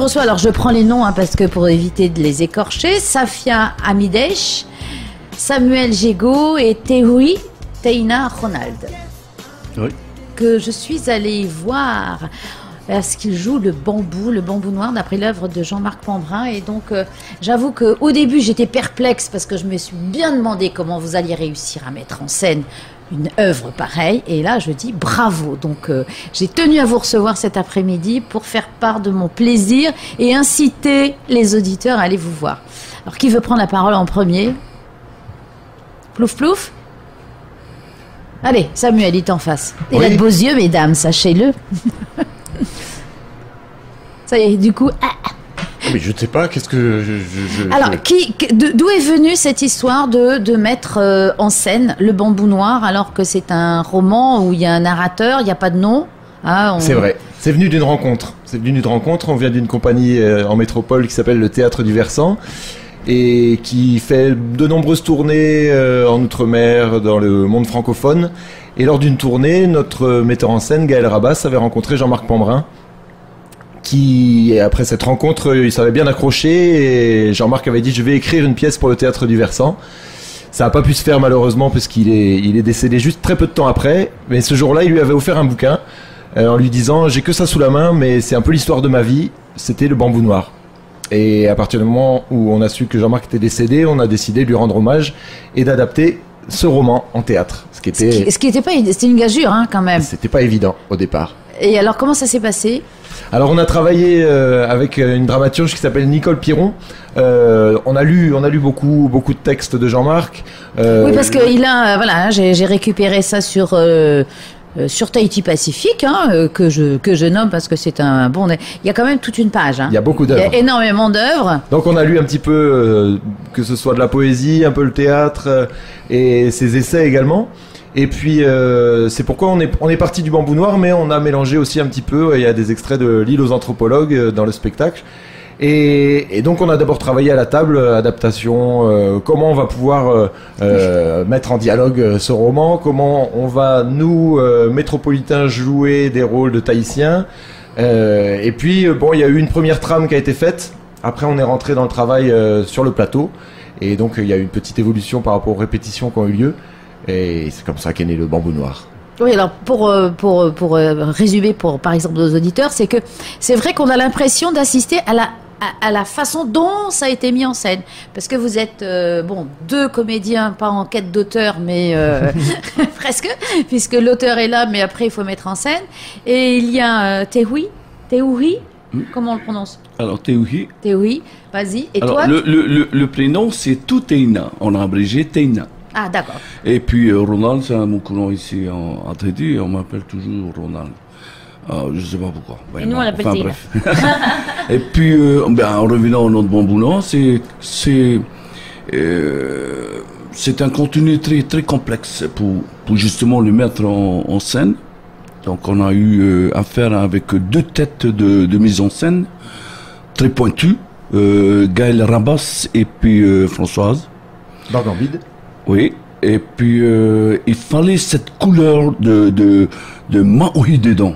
reçois, alors je prends les noms hein, parce que pour éviter de les écorcher, Safia Amidesh, Samuel Jego et Tehui Teina Ronald. Oui. Que je suis allée voir parce qu'il joue le bambou, le bambou noir, d'après l'œuvre de Jean-Marc Pambrin. Et donc, euh, j'avoue qu'au début, j'étais perplexe parce que je me suis bien demandé comment vous alliez réussir à mettre en scène une œuvre pareille. Et là, je dis bravo. Donc, euh, j'ai tenu à vous recevoir cet après-midi pour faire part de mon plaisir et inciter les auditeurs à aller vous voir. Alors, qui veut prendre la parole en premier? Plouf, plouf Allez, Samuel, il est en face. Il a de beaux yeux, mesdames, sachez-le. Ça y est, du coup. ah, Mais je ne sais pas, qu'est-ce que je. alors, qui, d'où est venue cette histoire de, de mettre euh, en scène le bambou noir alors que c'est un roman où il y a un narrateur, il n'y a pas de nom Ah, on- C'est vrai. C'est venu d'une rencontre. C'est venu d'une rencontre. On vient d'une compagnie euh, en métropole qui s'appelle le Théâtre du Versant et qui fait de nombreuses tournées euh, en Outre-mer, dans le monde francophone. Et lors d'une tournée, notre metteur en scène, Gaël Rabas, avait rencontré Jean-Marc Pambrin qui, après cette rencontre, il s'avait bien accroché et Jean-Marc avait dit je vais écrire une pièce pour le Théâtre du Versant. Ça n'a pas pu se faire malheureusement parce qu'il est, il est décédé juste très peu de temps après. Mais ce jour-là, il lui avait offert un bouquin euh, en lui disant j'ai que ça sous la main, mais c'est un peu l'histoire de ma vie. C'était le bambou noir. Et à partir du moment où on a su que Jean-Marc était décédé, on a décidé de lui rendre hommage et d'adapter ce roman en théâtre. Ce qui Ce était, qui, ce qui était pas, c'était une gageure hein, quand même. c'était pas évident au départ. Et alors, comment ça s'est passé? Alors on a travaillé euh, avec euh, une dramaturge qui s'appelle Nicole Piron. Euh, on a lu, on a lu beaucoup, beaucoup de textes de Jean-Marc. Euh, Oui, parce que il a, voilà, hein, j'ai récupéré ça sur. sur Tahiti Pacifique, hein, que je que je nomme parce que c'est un bon. Il y a quand même toute une page. hein. Il y a beaucoup Il y d'œuvres. a énormément d'œuvres. Donc on a lu un petit peu, que ce soit de la poésie, un peu le théâtre et ses essais également. Et puis euh, c'est pourquoi on est, on est parti du bambou noir, mais on a mélangé aussi un petit peu. Il y a des extraits de l'île aux anthropologues euh, dans le spectacle. Et, et donc on a d'abord travaillé à la table, euh, adaptation, euh, comment on va pouvoir euh, euh, mettre en dialogue ce roman, comment on va nous, euh, métropolitains, jouer des rôles de Tahitiens. Et puis bon, il y a eu une première trame qui a été faite. Après, on est rentré dans le travail sur le plateau. Et donc, il y a eu une petite évolution par rapport aux répétitions qui ont eu lieu. Et c'est comme ça qu'est né le bambou noir. Oui, alors pour euh, pour euh, pour euh, résumer pour par exemple nos auditeurs, c'est que c'est vrai qu'on a l'impression d'assister à la à, à la façon dont ça a été mis en scène, parce que vous êtes euh, bon deux comédiens, pas en quête d'auteur, mais euh, presque, puisque l'auteur est là, mais après il faut mettre en scène. Et il y a euh, Tehui, Tehui, comment on le prononce? Alors, Théoui. Tehui, vas-y. Et Alors, toi? le, le, le, le prénom, c'est Touteina. On a abrégé Teina. Ah d'accord. Et puis, euh, Ronald, c'est un mot courant ici en, en Tahiti. On m'appelle toujours Ronald. Euh, je sais pas pourquoi. Ouais, Et nous, on l'appelle bref. Et puis, euh, ben, en revenant au nom de Bambou Noir, c'est, c'est, euh, c'est un contenu très, très complexe pour, pour justement le mettre en, en scène. Donc, on a eu euh, affaire avec deux têtes de, de mise en scène très pointues. Euh, Gaël Rabas et puis euh, Françoise. Dans Gambide. Oui. Et puis, euh, il fallait cette couleur de, de, de Maui dedans.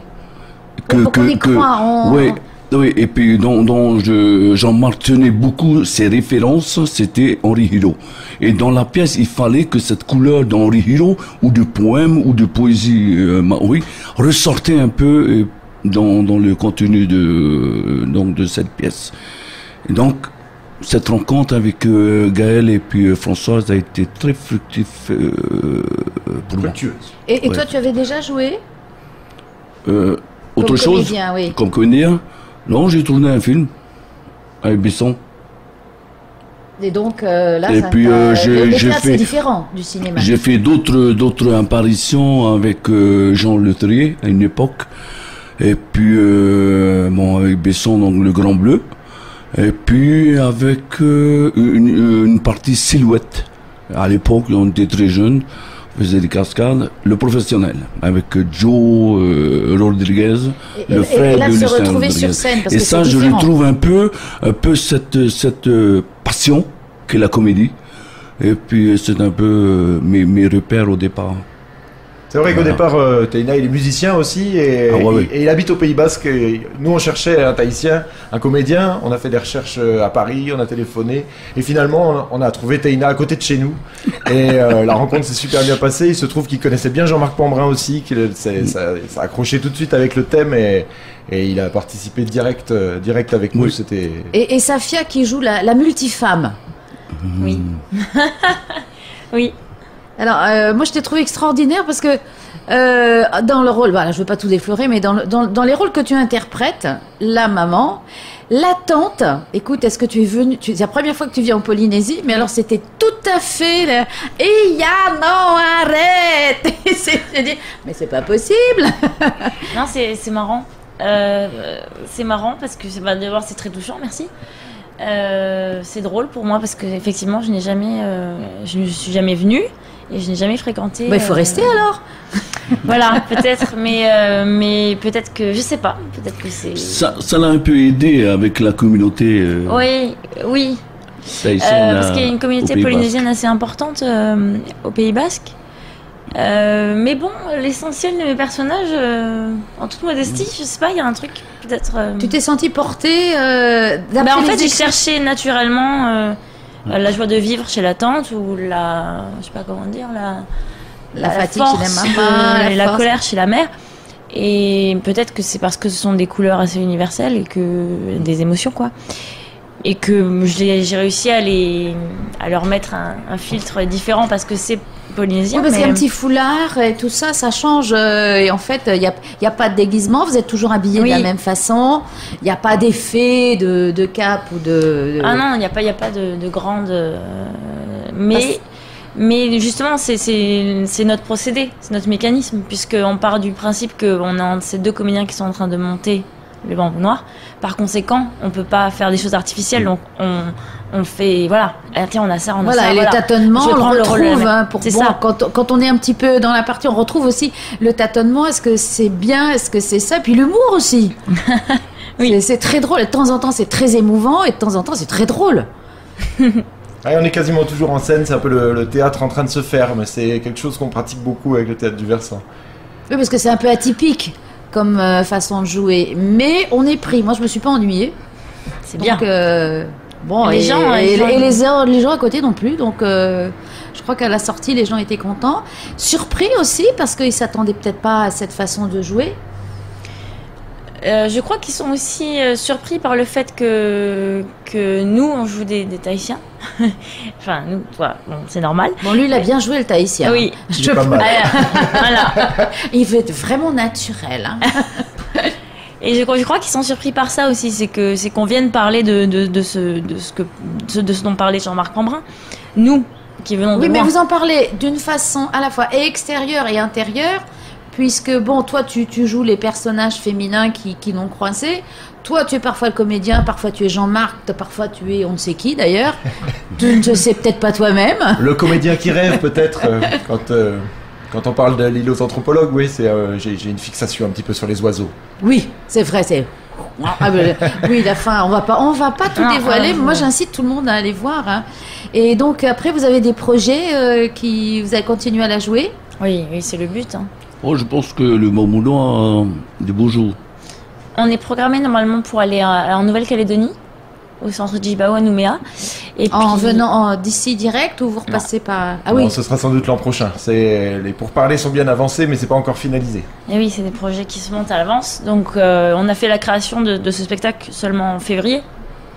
pour qu'on y croit, on- Oui. Oui, et puis dont, dont je, Jean-Marc tenait beaucoup ses références, c'était Henri Hiro. Et dans la pièce, il fallait que cette couleur d'Henri Hiro, ou de poème, ou de poésie euh, maori, ressortait un peu euh, dans, dans le contenu de, donc, de cette pièce. Et donc, cette rencontre avec euh, Gaël et puis euh, Françoise a été très fructif euh, pour moi. Et, et Ouais. toi, tu avais déjà joué? Euh, autre Comme chose, comédien, oui. comme comédien, non, j'ai tourné un film avec Besson. Et donc euh, là, Et ça puis, euh, c'est différent du cinéma. J'ai fait d'autres d'autres apparitions avec euh, Jean Letrier à une époque. Et puis euh, bon avec Besson donc le Grand Bleu. Et puis avec euh, une, une partie silhouette. À l'époque, on était très jeunes, on faisait des cascades. Le professionnel avec Joe euh, Rodriguez, Et- et- le et frère là, de de se Lucien retrouver sur Rodriguez. scène, parce et que ça, je différent. retrouve un peu, un peu cette cette euh, passion qu'est la comédie. Et puis c'est un peu euh, mes, mes repères au départ. C'est vrai qu'au Voilà. départ, euh, Teina, il est musicien aussi et, Ah ouais, et il habite au Pays Basque. et nous, on cherchait un Tahitien, un comédien. On a fait des recherches euh, à Paris, on a téléphoné et finalement, on a trouvé Teina à côté de chez nous. Et euh, la rencontre s'est super bien passée. Il se trouve qu'il connaissait bien Jean-Marc Pambrin aussi, qu'il ça, ça a accroché tout de suite avec le thème et, et il a participé direct, euh, direct avec nous. C'était Et, et Safia qui joue la, la multifemme. Oui. oui. Alors, euh, moi, je t'ai trouvé extraordinaire parce que euh, dans le rôle, voilà, je veux pas tout déflorer, mais dans, le- dans, dans les rôles que tu interprètes, la maman, la tante, écoute, est-ce que tu es venue, c'est la première fois que tu viens en Polynésie, mais alors c'était tout à fait, le, et ya, non, arrête mais c'est pas possible Non, c'est marrant. Euh, c'est marrant parce que bah, d'abord c'est très touchant, merci. C'est drôle pour moi parce que effectivement je n'ai jamais, je ne suis jamais venue et je n'ai jamais fréquenté. Bah, Il faut euh, rester alors Voilà, peut-être, mais euh, mais peut-être que je sais pas, peut-être que c'est. Ça, ça l'a un peu aidé avec la communauté euh, Oui, oui, tahitienne Euh, parce qu'il y a une au communauté polynésienne assez importante euh, au Pays Basque. Euh, mais bon, l'essentiel de mes personnages, euh, en toute modestie, je sais pas, il y a un truc peut-être. euh, Tu t'es senti porté euh, Bah, en fait, j'ai cherché naturellement euh, la joie de vivre chez la tante ou la, je sais pas comment dire, la, La fatigue chez la maman, la et la colère chez la mère. Et peut-être que c'est parce que ce sont des couleurs assez universelles et que des émotions quoi. Et que j'ai j'ai réussi à les, à leur mettre un, un filtre différent parce que c'est polynésien. Oui, parce qu'il y a mais- un petit foulard et tout ça, ça change. euh, Et en fait, il n'y a, y a pas de déguisement, vous êtes toujours habillés Oui. de la même façon. Il n'y a pas d'effet de, de cap ou de. de- Ah non, il n'y a pas, y a pas de, de grande. euh, mais, Parce- mais justement, c'est notre procédé, c'est notre mécanisme, puisqu'on part du principe qu'on a ces deux comédiens qui sont en train de monter le bambou noir. Par conséquent, on peut pas faire des choses artificielles, donc on, on fait. Voilà, Ah, tiens, on a ça, on a Voilà, ça. et voilà. le tâtonnement, Je vais on le le retrouve. mère. hein, pour, bon, ça. Quand, quand on est un petit peu dans la partie, on retrouve aussi le tâtonnement. Est-ce que c'est bien? Est-ce que c'est ça? Puis l'humour aussi. Oui. C'est- C'est très drôle. Et de temps en temps, c'est très émouvant. Et de temps en temps, c'est très drôle. Ouais, on est quasiment toujours en scène, c'est un peu le, le théâtre en train de se faire, mais c'est quelque chose qu'on pratique beaucoup avec le théâtre du versant. Oui, parce que c'est un peu atypique comme euh, façon de jouer. Mais on est pris. Moi, je me suis pas ennuyée. C'est bien. Euh, bon, Les et, gens, hein, et- les gens- et les, gens- les gens à côté non plus. Donc, euh, je crois qu'à la sortie, les gens étaient contents. Surpris aussi, parce qu'ils s'attendaient peut-être pas à cette façon de jouer. Euh, je crois qu'ils sont aussi euh, surpris par le fait que, que nous, on joue des, des Tahitiens. enfin, nous, toi, bon, c'est normal. Bon, lui, il a bien joué le tahitien. Ah oui. Il Je- pas mal. voilà. Il fait vraiment naturel. hein. Et je, crois- je crois qu'ils sont surpris par ça aussi, c'est que c'est qu'on vienne parler de, de, de ce, de, ce que, de, de ce dont parlait Jean-Marc Pambrin. Nous, qui venons de Oui, mais loin. vous en parlez d'une façon à la fois extérieure et intérieure, puisque, bon, toi, tu, tu joues les personnages féminins qui, qui l'ont coincé. Toi, tu es parfois le comédien, parfois tu es Jean-Marc, parfois tu es on ne sait qui d'ailleurs. tu ne sais peut-être pas toi-même. Le comédien qui rêve, peut-être, euh, quand, euh, quand on parle de l'île aux anthropologues, oui, c'est, euh, j'ai, j'ai une fixation un petit peu sur les oiseaux. Oui, c'est vrai, c'est. Ah, ben, oui, la fin, on va pas, on va pas tout Ah, dévoiler. ah, Moi, j'incite tout le monde à aller voir. hein. Et donc après, vous avez des projets euh, qui, vous allez continuer à la jouer? Oui, oui c'est le but. hein. Oh, je pense que le Mamoulois a des beaux jours. On est programmé normalement pour aller en Nouvelle-Calédonie, au centre Djibao à Nouméa. Et En puis- venant en- d'ici direct ou vous repassez par. Ah Non, oui. ce sera sans doute l'an prochain. Les pourparlers sont bien avancés, mais c'est pas encore finalisé. Et oui, c'est des projets qui se montent à l'avance. Donc, euh, on a fait la création de, de ce spectacle seulement en février.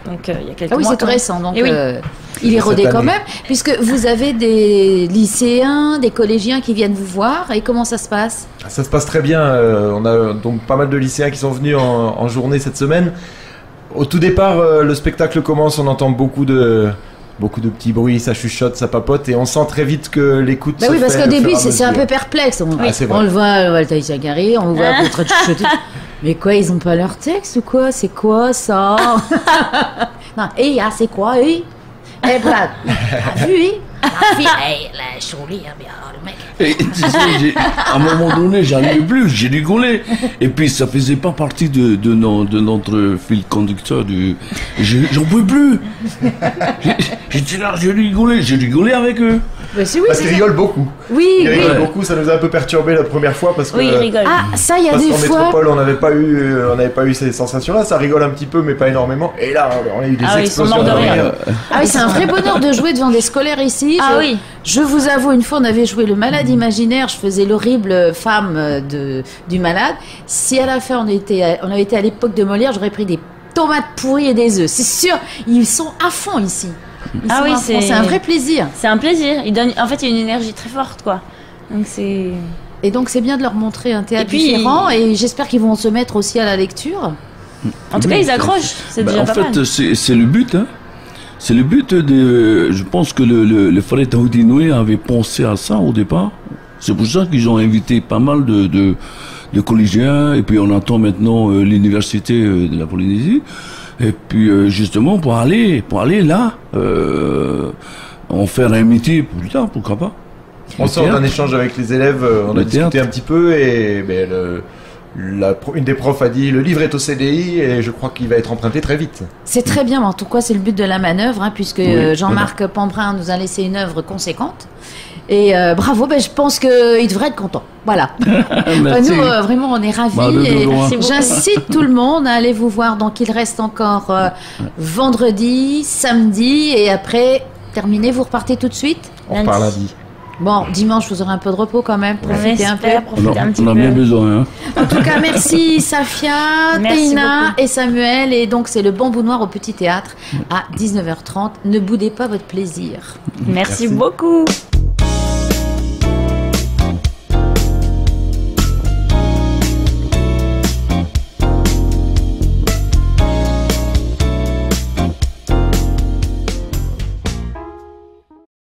Donc, euh, il y a quelques Ah oui, mois. c'est tout récent, donc Eh oui. euh, il est rodé quand même, puisque vous avez des lycéens, des collégiens qui viennent vous voir, et comment ça se passe? Ça se passe très bien. euh, on a donc pas mal de lycéens qui sont venus en, en journée cette semaine. Au tout départ, euh, le spectacle commence, on entend beaucoup de beaucoup de petits bruits, ça chuchote, ça papote, et on sent très vite que l'écoute. Bah se oui, parce qu'au et début, c'est un peu perplexe. On, Ah, on le voit, on voit le Tahitien qui arrive, on le voit en train de chuchoter. Mais quoi, ils ont pas leur texte ou quoi? C'est quoi ça? Non, et ah, c'est quoi, oui Eh, Brad, t'as vu, oui La fille, la jolie, hein, tu sais, j'ai- à un moment donné, j'arrivais plus, j'ai rigolé. Et puis, ça faisait pas partie de, de, de notre fil conducteur. Du... J'en pouvais plus. J'ai- J'étais là, j'ai rigolé, j'ai rigolé avec eux. Bah, oui, Parce qu'il rigole beaucoup. Oui, Il oui. rigole beaucoup, ça nous a un peu perturbé la première fois parce que. Oui, il rigole. Ah, ça, il y a Parce des fois. métropole, on n'avait pas eu, euh, on n'avait pas eu ces sensations-là. Ça rigole un petit peu, mais pas énormément. Et là, on a eu des Ah explosions de rire. Euh, Ah oui, c'est un vrai bonheur de jouer devant des scolaires ici. Ah Je- oui. Je vous avoue, une fois, on avait joué le malade imaginaire. Je faisais l'horrible femme euh, de, du malade. Si à la fin, on, était, à- on avait été à l'époque de Molière, j'aurais pris des tomates pourries et des œufs. C'est sûr, ils sont à fond ici. Ils Ah oui, c'est- c'est un vrai plaisir. C'est un plaisir. Il donne, en fait, il y a une énergie très forte, quoi. Donc c'est. Et donc, c'est bien de leur montrer un théâtre Et puis- différent. Et j'espère qu'ils vont se mettre aussi à la lecture. En tout cas, ils accrochent. C'est Bah, déjà en pas fait, mal. c'est c'est le but. Hein. C'est le but de. Je pense que le, le, le frère Taoudinoué avait pensé à ça au départ. C'est pour ça qu'ils ont invité pas mal de, de, de collégiens. Et puis on attend maintenant euh, l'université euh, de la Polynésie. Et puis euh, justement pour aller, pour aller là, euh, en faire un métier plus tard, pourquoi pas. On sort d'un échange avec les élèves, euh, on a discuté théâtre. un petit peu et ben, le- la pro- une des profs a dit le livre est au CDI et je crois qu'il va être emprunté très vite. C'est très bien, mais en tout cas, c'est le but de la manœuvre, hein, puisque Oui, euh, Jean-Marc Pambrin nous a laissé une œuvre conséquente. Et euh, bravo, ben, je pense qu'il devrait être content. Voilà. Nous, euh, vraiment, on est ravis. Bah, et. J'incite tout le monde à aller vous voir. Donc, il reste encore euh, vendredi, samedi, et après, terminé, vous repartez tout de suite. On repart lundi. Bon, dimanche, vous aurez un peu de repos quand même. Profitez un peu. On un a, petit on a peu. bien besoin. Hein. En tout cas, merci Safia, Merci Teina beaucoup. et Samuel. Et donc, c'est le Bambou Noir au Petit Théâtre à 19h30. Ne boudez pas votre plaisir. Merci Merci. beaucoup.